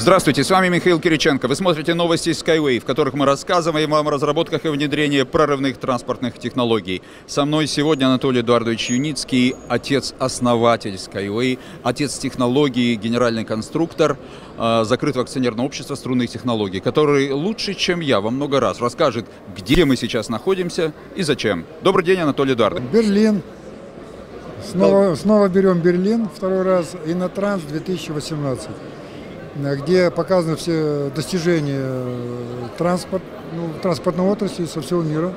Здравствуйте, с вами Михаил Кириченко. Вы смотрите новости Skyway, в которых мы рассказываем вам о разработках и внедрении прорывных транспортных технологий. Со мной сегодня Анатолий Эдуардович Юницкий, отец-основатель Skyway, отец технологий, генеральный конструктор э, закрытого акционерного общества струнных технологий, который лучше, чем я, во много раз расскажет, где мы сейчас находимся и зачем. Добрый день, Анатолий Эдуардович. Берлин. Снова, снова берем Берлин второй раз. И на Транс 2018 где показаны все достижения транспорт, ну, транспортной отрасли со всего мира.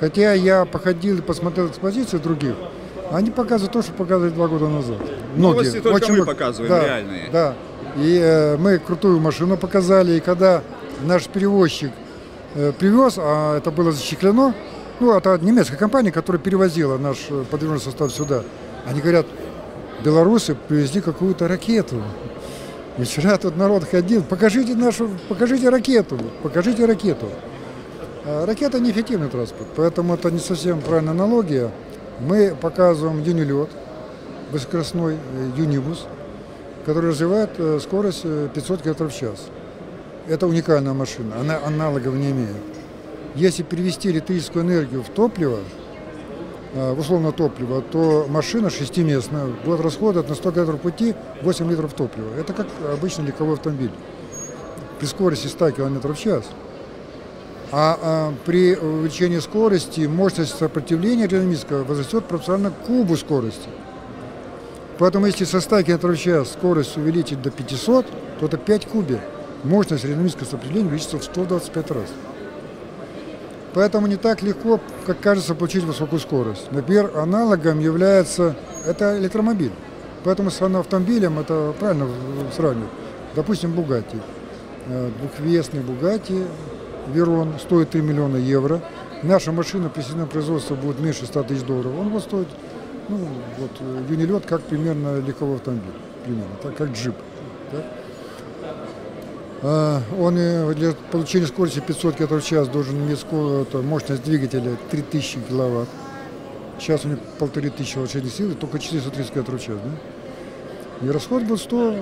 Хотя я походил и посмотрел экспозиции других, они показывают то, что показывали два года назад. Многие. Новости только Очень мы показываем, да, реальные. Да. И э, мы крутую машину показали, и когда наш перевозчик э, привез, а это было зачехлено, ну, это немецкая компания, которая перевозила наш э, подвижной состав сюда, они говорят, белорусы привезли какую-то ракету. И вчера тут народ ходил, покажите нашу, покажите ракету, покажите ракету. А ракета неэффективный транспорт, поэтому это не совсем правильная аналогия. Мы показываем юнилет, высокоскоростной э, юнибус, который развивает э, скорость 500 э, км в час. Это уникальная машина, она аналогов не имеет. Если перевести электрическую энергию в топливо, в условно топливо, то машина шестиместная будет расходовать на 100 км пути 8 литров топлива. Это как обычный легковой автомобиль при скорости 100 км в час. А, а при увеличении скорости мощность сопротивления аэродинамического возрастет пропорционально кубу скорости. Поэтому если со 100 км в час скорость увеличить до 500, то это 5 кубе. Мощность аэродинамического сопротивления увеличится в 125 раз. Поэтому не так легко, как кажется, получить высокую скорость. Например, аналогом является это электромобиль. Поэтому с автомобилем это правильно сравнивать. Допустим, Бугатти. Э, двухвесный Бугатти Верон стоит 3 миллиона евро. Наша машина при серийном производстве будет меньше 100 тысяч долларов. Он будет стоить, ну, вот, юнилет, как примерно легковой автомобиль. Примерно, так, как джип. Так? А, он для получения скорости 500 км в час должен иметь мощность двигателя 3000 киловатт. Сейчас у него 1500 лошадиных сил, только 430 км в час. Да? И расход был 100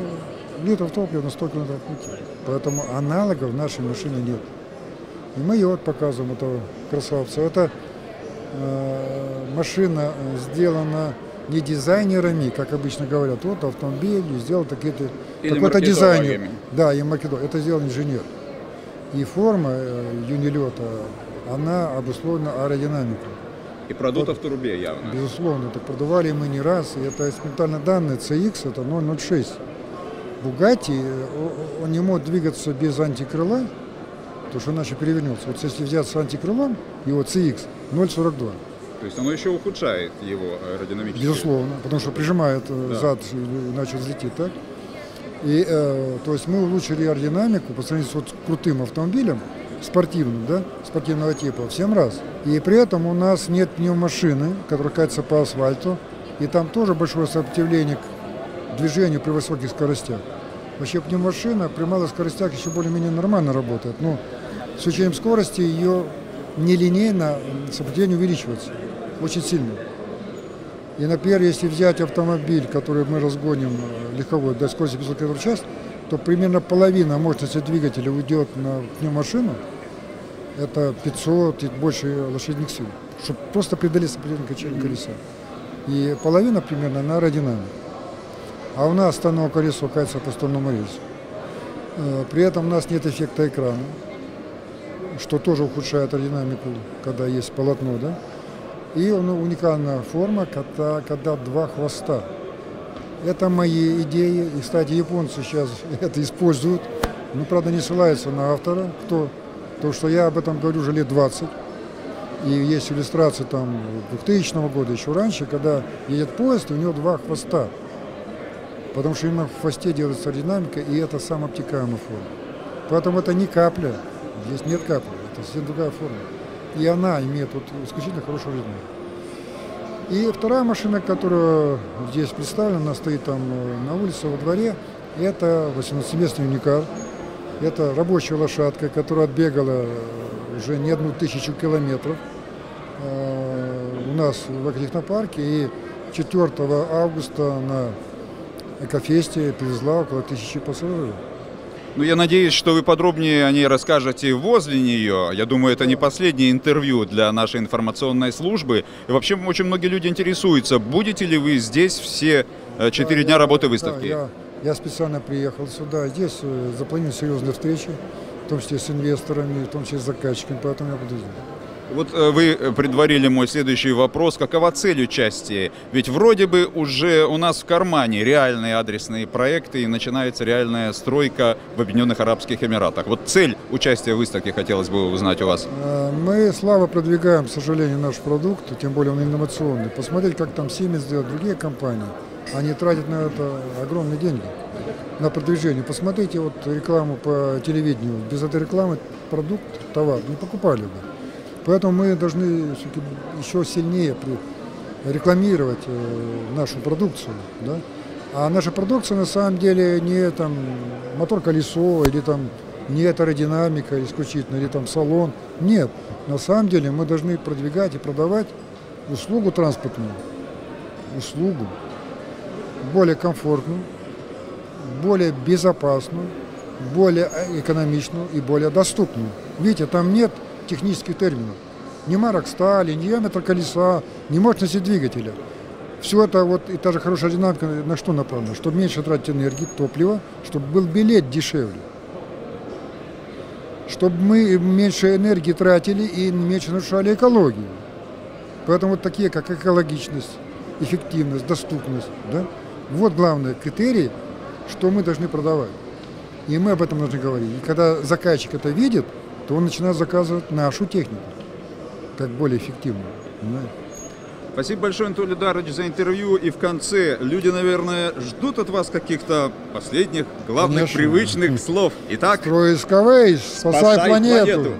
литров топлива на 100 км пути. Поэтому аналогов нашей машины нет. И мы ее вот показываем, этого красавца. Это э, машина сделана не дизайнерами, как обычно говорят, вот автомобиль сделал такие-то, такой-то дизайнер. Да, и маркетолог. Это сделал инженер. И форма э, юнилета, она обусловлена аэродинамикой. И продуктов вот, в трубе явно. Безусловно, так продавали мы не раз. И это экспериментальные данные CX, это 006. Бугатти, э, он не может двигаться без антикрыла, потому что иначе перевернется. Вот если взять с антикрылом, его CX 0,42. То есть оно еще ухудшает его аэродинамически. Безусловно, потому что прижимает э, да. зад, иначе взлетит, так? И, э, то есть мы улучшили аэродинамику по сравнению с вот крутым автомобилем, спортивным, да, спортивного типа, в 7 раз. И при этом у нас нет пневмашины, которая катится по асфальту, и там тоже большое сопротивление к движению при высоких скоростях. Вообще пневмашина при малых скоростях еще более-менее нормально работает, но с учением скорости ее нелинейно сопротивление увеличивается очень сильно. И, например, если взять автомобиль, который мы разгоним э, легковой до скорости 500 км в час, то примерно половина мощности двигателя уйдет на пневмашину, это 500 и больше лошадиных сил, чтобы просто преодолеть сопротивление качания колеса. И половина примерно на аэродинамику. А у нас станное колесо катится по стальному рельсу. Э, при этом у нас нет эффекта экрана что тоже ухудшает аэродинамику, когда есть полотно, да. И ну, уникальная форма, когда, когда два хвоста. Это мои идеи. И, кстати, японцы сейчас это используют. Ну, правда, не ссылаются на автора, кто. То, что я об этом говорю уже лет 20. И есть иллюстрации там 2000 года, еще раньше, когда едет поезд, и у него два хвоста. Потому что именно в хвосте делается аэродинамика, и это самая обтекаемая форма. Поэтому это не капля, Здесь нет капли, это совсем другая форма. И она имеет вот исключительно хорошую ритм. И вторая машина, которая здесь представлена, она стоит там э, на улице, во дворе, это 18-местный уникар. Это рабочая лошадка, которая отбегала э, уже не одну тысячу километров э, у нас в экотехнопарке. И 4 августа на Экофесте привезла около тысячи пассажиров. Ну, я надеюсь, что вы подробнее о ней расскажете возле нее. Я думаю, это не последнее интервью для нашей информационной службы. И вообще очень многие люди интересуются, будете ли вы здесь все э, четыре Да, дня работы да, выставки? я, я специально приехал сюда. Здесь э, запланированы серьезные встречи, в том числе с инвесторами, в том числе с заказчиками, поэтому я буду здесь. Вот э, вы э, предварили мой следующий вопрос. Какова цель участия? Ведь вроде бы уже у нас в кармане реальные адресные проекты и начинается реальная стройка в Объединенных Арабских Эмиратах. Вот цель участия в выставке хотелось бы узнать у вас. Э, Мы слабо продвигаем, к сожалению, наш продукт, тем более он инновационный. Посмотреть, как там Siemens делают другие компании. Они тратят на это огромные деньги, на продвижение. Посмотрите вот рекламу по телевидению. Без этой рекламы продукт, товар не покупали бы. Поэтому мы должны еще сильнее рекламировать э, нашу продукцию. Да? А наша продукция на самом деле не там мотор-колесо или там не аэродинамика исключительно, или там салон. Нет, на самом деле мы должны продвигать и продавать услугу транспортную, услугу более комфортную, более безопасную, более э, экономичную и более доступную. Видите, там нет технических терминов. Ни марок стали, ни диаметра колеса, ни мощности двигателя. Все это вот и та же хорошая динамика на что направлена? Чтобы меньше тратить энергии, топлива, чтобы был билет дешевле. Чтобы мы меньше энергии тратили и меньше нарушали экологию. Поэтому вот такие, как экологичность, эффективность, доступность, да, вот главные критерии, что мы должны продавать. И мы об этом должны говорить. И когда заказчик это видит, то он начинает заказывать нашу технику, как более эффективную. понимаете? Спасибо большое, Анатолий Дарович, за интервью. И в конце люди, наверное, ждут от вас каких-то последних, главных, Конечно. привычных слов. Итак, Строй СКВ, спасай, Спасай планету. планету.